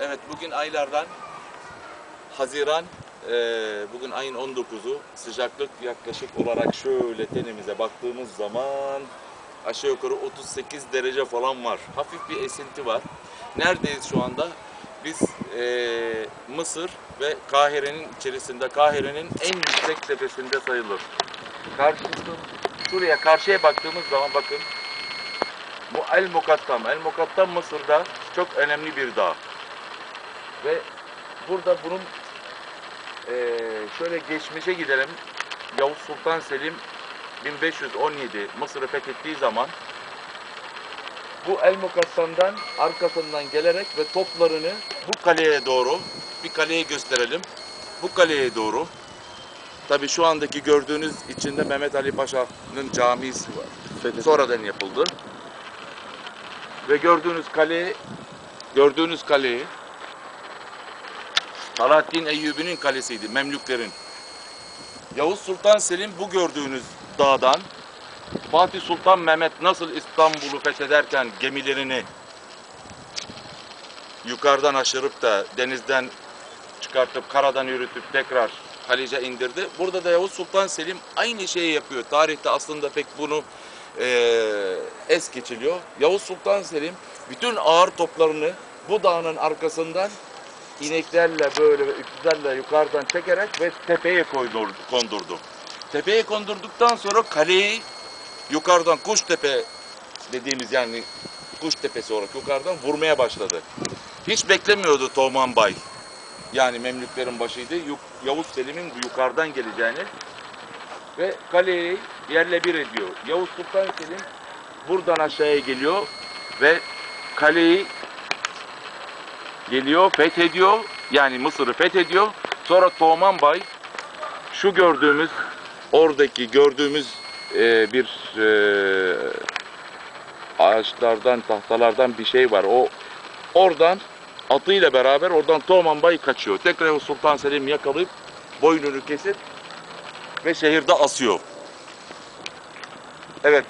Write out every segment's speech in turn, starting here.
Evet bugün aylardan Haziran eee, bugün ayın 19'u sıcaklık yaklaşık olarak şöyle tenimize baktığımız zaman aşağı yukarı 38 derece falan var. Hafif bir esinti var. Neredeyiz şu anda? Biz eee, Mısır ve Kahire'nin içerisinde Kahire'nin en yüksek tepesinde sayılır. Karşısı, şuraya karşıya baktığımız zaman bakın bu El Mukattam. El Mukattam Mısır'da çok önemli bir dağ. Ve burada bunun eee, şöyle geçmişe gidelim. Yavuz Sultan Selim 1517 Mısır'ı fethettiği zaman bu El Mukattam'dan arkasından gelerek ve toplarını bu kaleye doğru bir kaleye gösterelim. Bu kaleye doğru Tabii şu andaki gördüğünüz içinde Mehmet Ali Paşa'nın camisi var. Sonradan yapıldı. Ve gördüğünüz kale, gördüğünüz kaleyi Alaaddin Eyyubi'nin kalesiydi, Memlüklerin. Yavuz Sultan Selim bu gördüğünüz dağdan Fatih Sultan Mehmet nasıl İstanbul'u fethederken gemilerini yukarıdan aşırıp da denizden çıkartıp karadan yürütüp tekrar Halice indirdi. Burada da Yavuz Sultan Selim aynı şeyi yapıyor. Tarihte aslında pek bunu eee, es geçiliyor. Yavuz Sultan Selim bütün ağır toplarını bu dağın arkasından ineklerle böyle ve yukarıdan çekerek ve tepeye koydur- kondurdu. Tepeye kondurduktan sonra kaleyi yukarıdan Kuştepe dediğimiz yani Kuş Tepesi olarak yukarıdan vurmaya başladı. Hiç beklemiyordu Toğman Bay. Yani Memlüklerin başıydı. Yavuz Selim'in yukarıdan geleceğini ve kaleyi yerle bir ediyor. Yavuz Sultan Selim buradan aşağıya geliyor ve kaleyi geliyor, fethediyor. Yani Mısır'ı fethediyor. Sonra Toğman Bay şu gördüğümüz oradaki gördüğümüz e, bir e, ağaçlardan, tahtalardan bir şey var. O oradan atıyla beraber oradan Toğman Bay kaçıyor. Tekrar Yavuz Sultan Selim yakalayıp boynunu kesip ve şehirde asıyor. Evet.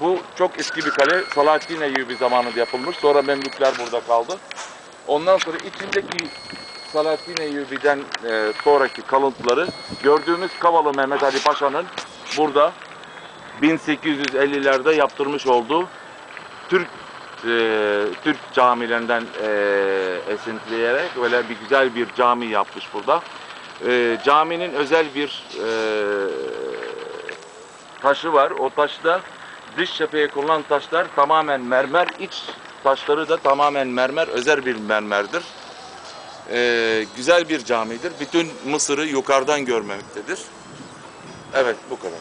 Bu çok eski bir kale. Salahaddin Eyyubi zamanında yapılmış. Sonra Memlükler burada kaldı. Ondan sonra içindeki Salahaddin Eyyubi'den e, sonraki kalıntıları gördüğümüz Kavalı Mehmet Ali Paşa'nın burada 1850'lerde yaptırmış olduğu Türk e, Türk camilerinden e, esintileyerek böyle bir güzel bir cami yapmış burada. E, caminin özel bir e, taşı var. O taşta dış cepheye kullanılan taşlar tamamen mermer, iç taşları da tamamen mermer, özel bir mermerdir. E, güzel bir camidir. Bütün Mısır'ı yukarıdan görmektedir. Evet bu kadar.